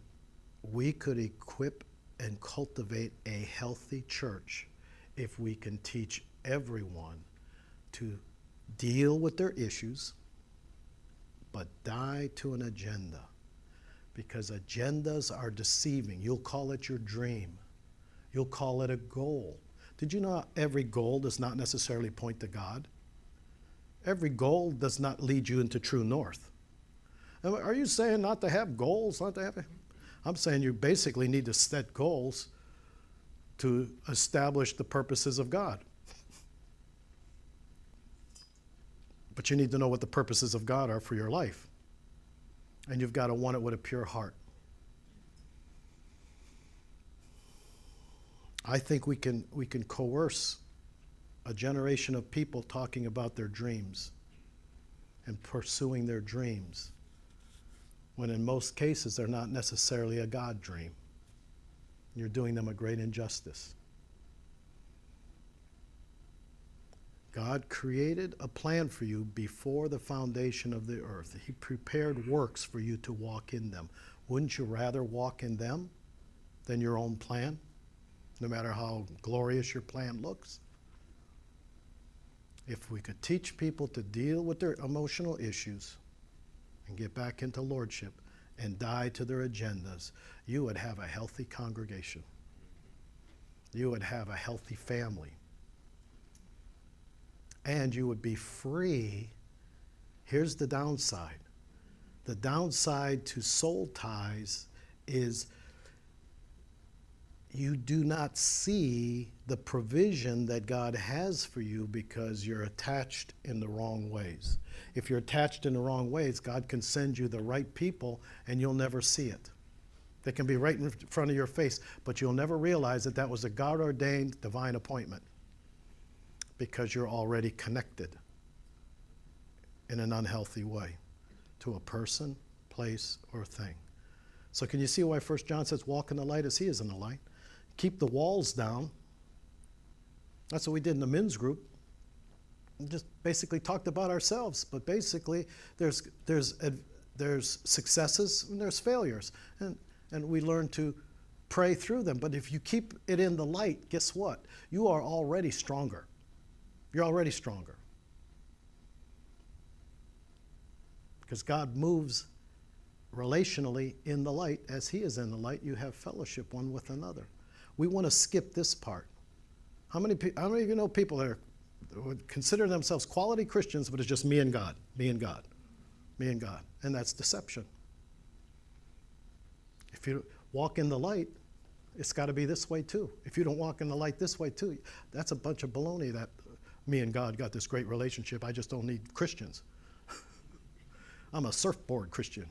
[SPEAKER 2] we could equip and cultivate a healthy church if we can teach everyone to deal with their issues, but die to an agenda. Because agendas are deceiving. You'll call it your dream, you'll call it a goal. Did you know every goal does not necessarily point to God? Every goal does not lead you into true north. Are you saying not to have goals? Not to have? I'm saying you basically need to set goals to establish the purposes of God. But you need to know what the purposes of God are for your life. And you've got to want it with a pure heart. I think we can, we can coerce a generation of people talking about their dreams and pursuing their dreams when in most cases they're not necessarily a God dream. You're doing them a great injustice. God created a plan for you before the foundation of the earth. He prepared works for you to walk in them. Wouldn't you rather walk in them than your own plan, no matter how glorious your plan looks? If we could teach people to deal with their emotional issues, and get back into lordship and die to their agendas, you would have a healthy congregation. You would have a healthy family. And you would be free. Here's the downside the downside to soul ties is you do not see the provision that God has for you because you're attached in the wrong ways. If you're attached in the wrong ways, God can send you the right people and you'll never see it. They can be right in front of your face, but you'll never realize that that was a God ordained divine appointment because you're already connected in an unhealthy way to a person, place, or thing. So, can you see why 1 John says, Walk in the light as he is in the light? Keep the walls down. That's what we did in the men's group. We just basically talked about ourselves, but basically there's there's there's successes and there's failures, and and we learn to pray through them. But if you keep it in the light, guess what? You are already stronger. You're already stronger. Because God moves relationally in the light as He is in the light. You have fellowship one with another. We want to skip this part. How many, how many of you know people that, are, that would consider themselves quality Christians, but it's just me and God, me and God, me and God? And that's deception. If you walk in the light, it's got to be this way too. If you don't walk in the light this way too, that's a bunch of baloney that me and God got this great relationship. I just don't need Christians. I'm a surfboard Christian.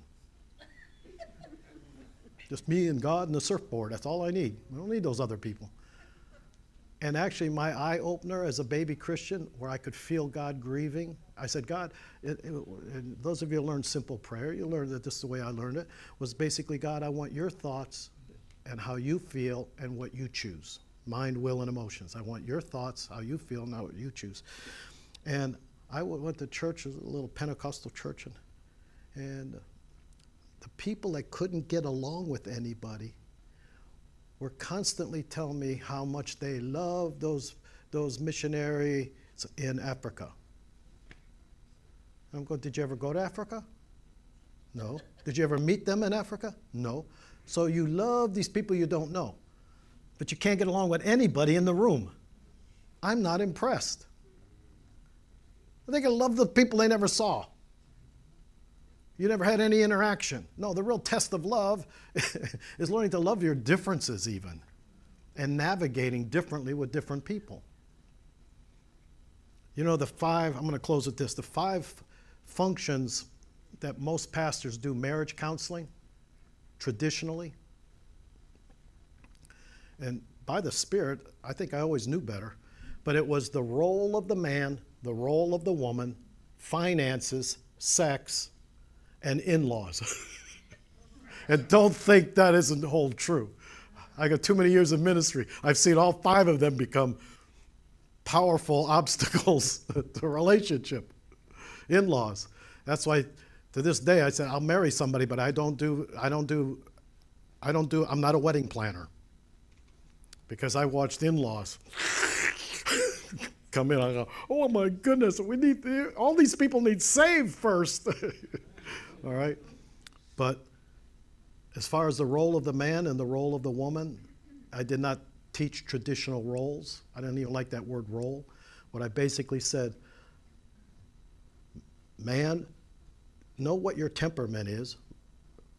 [SPEAKER 2] Just me and God and the surfboard. That's all I need. I don't need those other people. And actually, my eye opener as a baby Christian, where I could feel God grieving, I said, God, it, it, those of you who learned simple prayer, you learned that this is the way I learned it, was basically, God, I want your thoughts and how you feel and what you choose mind, will, and emotions. I want your thoughts, how you feel, not what you choose. And I went to church, a little Pentecostal church, and, and the people that couldn't get along with anybody were constantly telling me how much they love those, those missionaries in Africa. I'm going, did you ever go to Africa? No. Did you ever meet them in Africa? No. So you love these people you don't know, but you can't get along with anybody in the room. I'm not impressed. Think I love the people they never saw. You never had any interaction. No, the real test of love is learning to love your differences, even, and navigating differently with different people. You know, the five, I'm going to close with this the five functions that most pastors do marriage counseling, traditionally. And by the Spirit, I think I always knew better, but it was the role of the man, the role of the woman, finances, sex, and in laws. and don't think that isn't hold true. I got too many years of ministry. I've seen all five of them become powerful obstacles to relationship. In laws. That's why to this day I said I'll marry somebody, but I don't do I don't do I don't do I'm not a wedding planner. Because I watched in-laws come in. I go, oh my goodness, we need all these people need saved first. All right? But as far as the role of the man and the role of the woman, I did not teach traditional roles. I didn't even like that word role. What I basically said, man, know what your temperament is.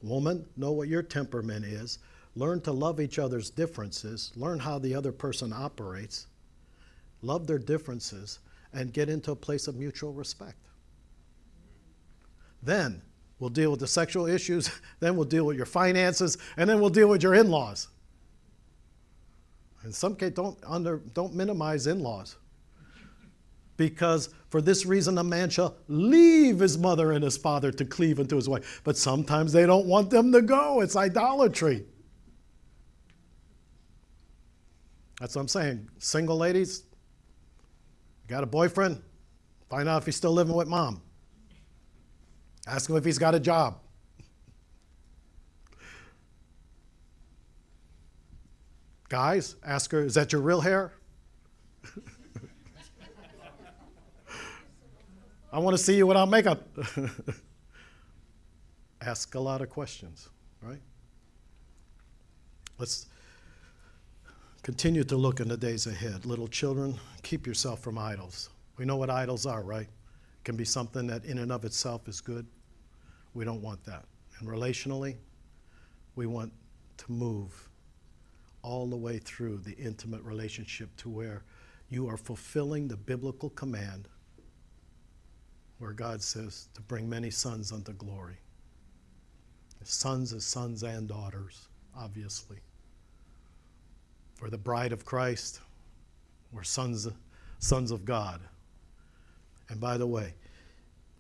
[SPEAKER 2] Woman, know what your temperament is. Learn to love each other's differences. Learn how the other person operates. Love their differences and get into a place of mutual respect. Then We'll deal with the sexual issues, then we'll deal with your finances, and then we'll deal with your in laws. In some cases, don't, under, don't minimize in laws. Because for this reason, a man shall leave his mother and his father to cleave unto his wife. But sometimes they don't want them to go. It's idolatry. That's what I'm saying. Single ladies, got a boyfriend? Find out if he's still living with mom. Ask him if he's got a job. Guys, ask her, is that your real hair? I want to see you without makeup. ask a lot of questions, right? Let's continue to look in the days ahead. Little children, keep yourself from idols. We know what idols are, right? Can be something that in and of itself is good. We don't want that. And relationally, we want to move all the way through the intimate relationship to where you are fulfilling the biblical command where God says to bring many sons unto glory. Sons as sons and daughters, obviously. For the bride of Christ, we're sons, sons of God. And by the way,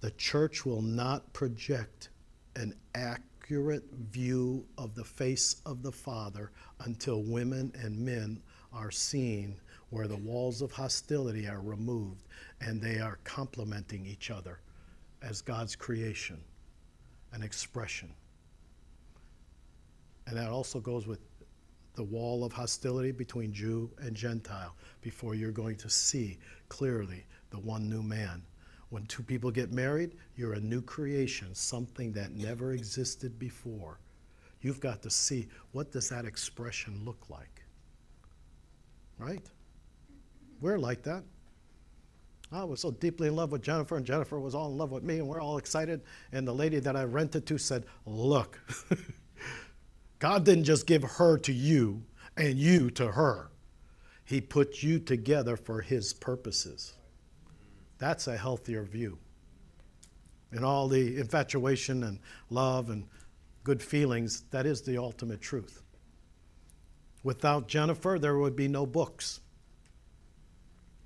[SPEAKER 2] the church will not project an accurate view of the face of the Father until women and men are seen where the walls of hostility are removed and they are complementing each other as God's creation, an expression. And that also goes with the wall of hostility between Jew and Gentile before you're going to see clearly the one new man. When two people get married, you're a new creation, something that never existed before. You've got to see what does that expression look like? Right? We're like that. I was so deeply in love with Jennifer, and Jennifer was all in love with me, and we're all excited. And the lady that I rented to said, Look, God didn't just give her to you and you to her, He put you together for His purposes. That's a healthier view. In all the infatuation and love and good feelings, that is the ultimate truth. Without Jennifer, there would be no books.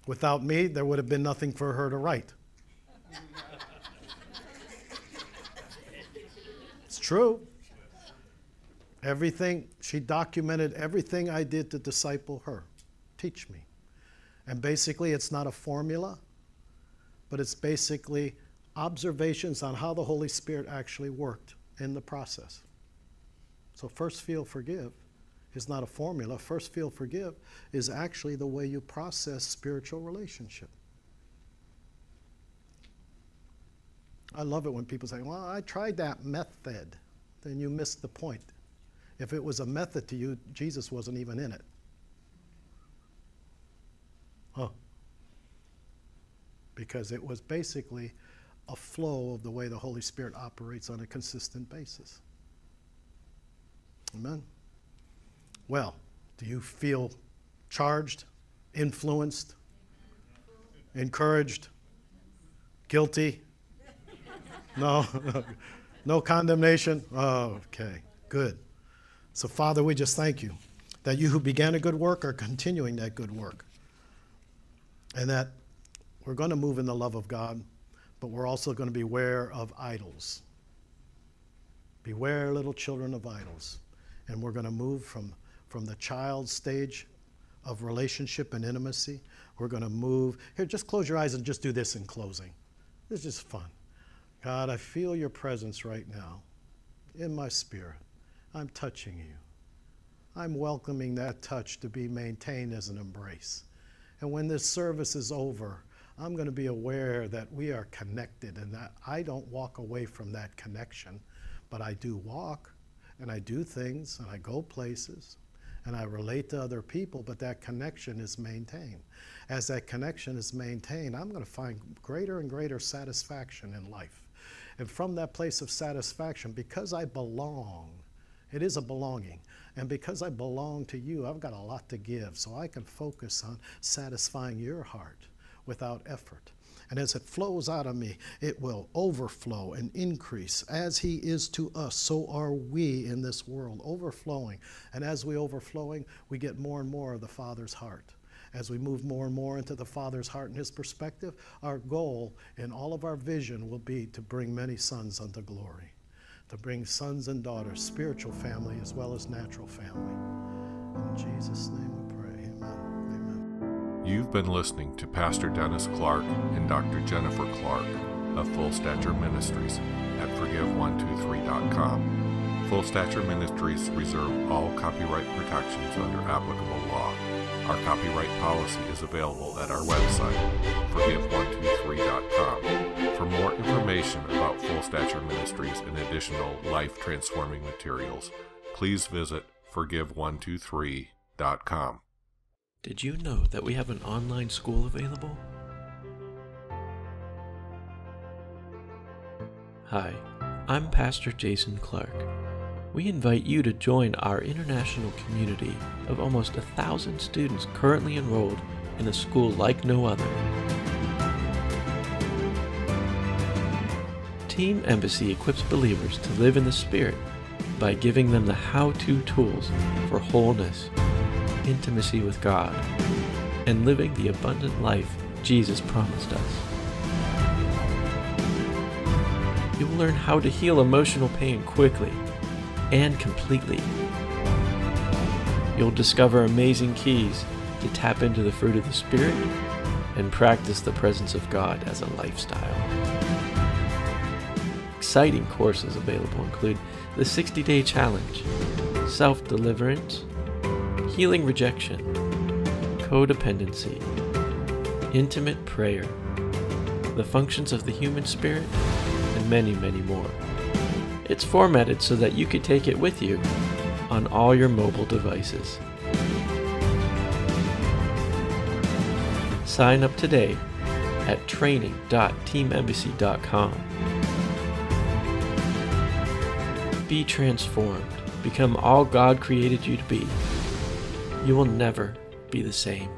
[SPEAKER 2] Without me, there would have been nothing for her to write. it's true. Everything, she documented everything I did to disciple her. Teach me. And basically, it's not a formula, but it's basically observations on how the Holy Spirit actually worked in the process. So, first feel, forgive is not a formula. First, feel, forgive is actually the way you process spiritual relationship. I love it when people say, Well, I tried that method. Then you missed the point. If it was a method to you, Jesus wasn't even in it. Because it was basically a flow of the way the Holy Spirit operates on a consistent basis. Amen. Well, do you feel charged, influenced, encouraged, guilty? No? no condemnation? Oh, okay, good. So, Father, we just thank you that you who began a good work are continuing that good work. And that we're going to move in the love of God, but we're also going to beware of idols. Beware, little children, of idols. And we're going to move from from the child stage of relationship and intimacy. We're going to move. Here, just close your eyes and just do this in closing. This is fun. God, I feel your presence right now in my spirit. I'm touching you. I'm welcoming that touch to be maintained as an embrace. And when this service is over, I'm going to be aware that we are connected and that I don't walk away from that connection, but I do walk and I do things and I go places and I relate to other people, but that connection is maintained. As that connection is maintained, I'm going to find greater and greater satisfaction in life. And from that place of satisfaction, because I belong, it is a belonging. And because I belong to you, I've got a lot to give. So I can focus on satisfying your heart without effort. And as it flows out of me, it will overflow and increase. As He is to us, so are we in this world, overflowing. And as we overflowing, we get more and more of the Father's heart. As we move more and more into the Father's heart and His perspective, our goal in all of our vision will be to bring many sons unto glory, to bring sons and daughters, spiritual family as well as natural family. In Jesus' name
[SPEAKER 1] You've been listening to Pastor Dennis Clark and Dr. Jennifer Clark of Full Stature Ministries at Forgive123.com. Full Stature Ministries reserve all copyright protections under applicable law. Our copyright policy is available at our website, Forgive123.com. For more information about Full Stature Ministries and additional life transforming materials, please visit Forgive123.com.
[SPEAKER 3] Did you know that we have an online school available? Hi, I'm Pastor Jason Clark. We invite you to join our international community of almost a thousand students currently enrolled in a school like no other. Team Embassy equips believers to live in the Spirit by giving them the how to tools for wholeness intimacy with God and living the abundant life Jesus promised us. You will learn how to heal emotional pain quickly and completely. You'll discover amazing keys to tap into the fruit of the Spirit and practice the presence of God as a lifestyle. Exciting courses available include the 60 Day Challenge, Self Deliverance, healing rejection, codependency, intimate prayer, the functions of the human spirit, and many, many more. It's formatted so that you could take it with you on all your mobile devices. Sign up today at training.teamembassy.com. Be transformed. Become all God created you to be. You will never be the same.